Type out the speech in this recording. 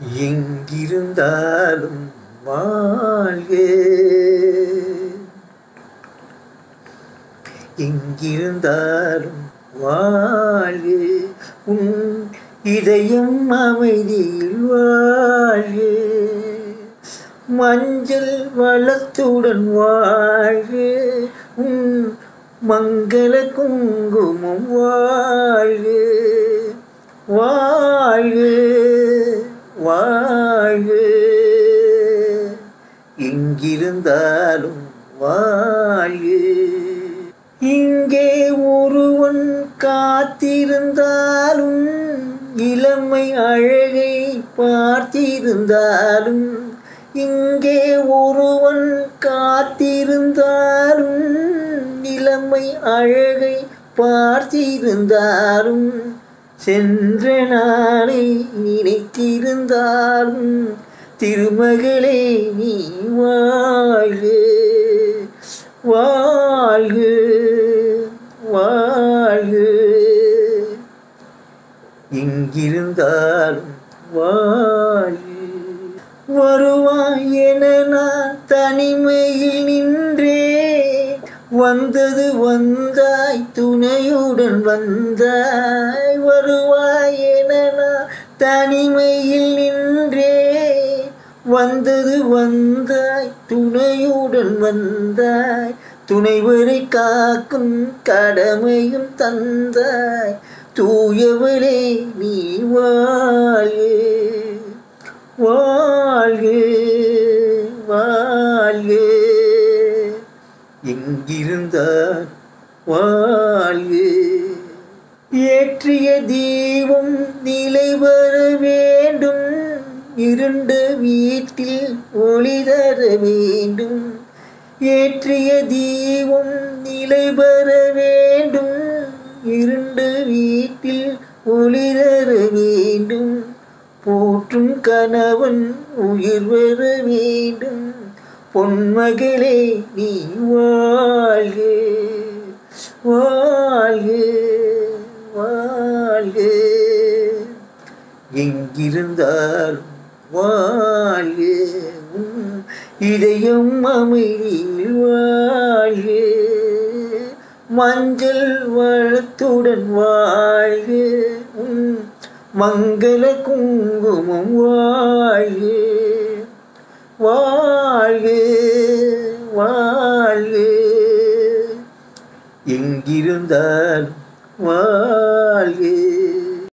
எங்கிருந்தாலும் வாழ்கே எங்கிருந்தாலும் வாழ்கே உன் இதயம் அமைதியில் வாழ்கே மஞ்சள் வளத்துடன் வாழ்கே உன் மங்கள குங்குமம் வாழ்கே வாழ்கே இங்கிருந்தாலும் வாழு இங்கே ஒருவன் காத்திருந்தாலும் இளமை அழகை பார்த்திருந்தாலும் இங்கே ஒருவன் காத்திருந்தாலும் இளமை அழகை பார்த்திருந்தாலும் சென்ற நாளை நினைத்திருந்தாலும் திருமகளே நீ வாழ்கு வாழ்கு வாழ்கு எங்கிருந்தாலும் வாழ்கு வருவாய் என நான் தனிமையில் நின்றே வந்தது வந்தாய் துணையுடன் வந்தாய். வருவாய் என நான் தனிமையில் நின்றே வந்தது வந்தாய் துணையுடன் வந்தாய் துணைவரை காக்கும் கடமையும் தந்தாய். தூயவளே நீ வாழ்கே வாழ்கே வாழ்கே எங்கிருந்தார் வாழ்கே ஏற்றிய தீபம் நிலைவர் இருண்ட வீட்டில் ஒளி தர வேண்டும். ஏற்றிய தீபம் நிலை பெற வேண்டும். இருண்ட வீட்டில் ஒளி தர வேண்டும். போற்றும் கணவன் உயிர் வர வேண்டும். பொன்மகளே நீ வாழ்க வாழ்க வாழ்க. எங்கிருந்தாலும் வாழ்க இதயம் அமைதியில் வாழ்க மஞ்சள் வளத்துடன் வாழ்க மங்கள குங்குமம் வாழ்க வாழ்க வாழ்க எங்கிருந்தாலும் வாழ்க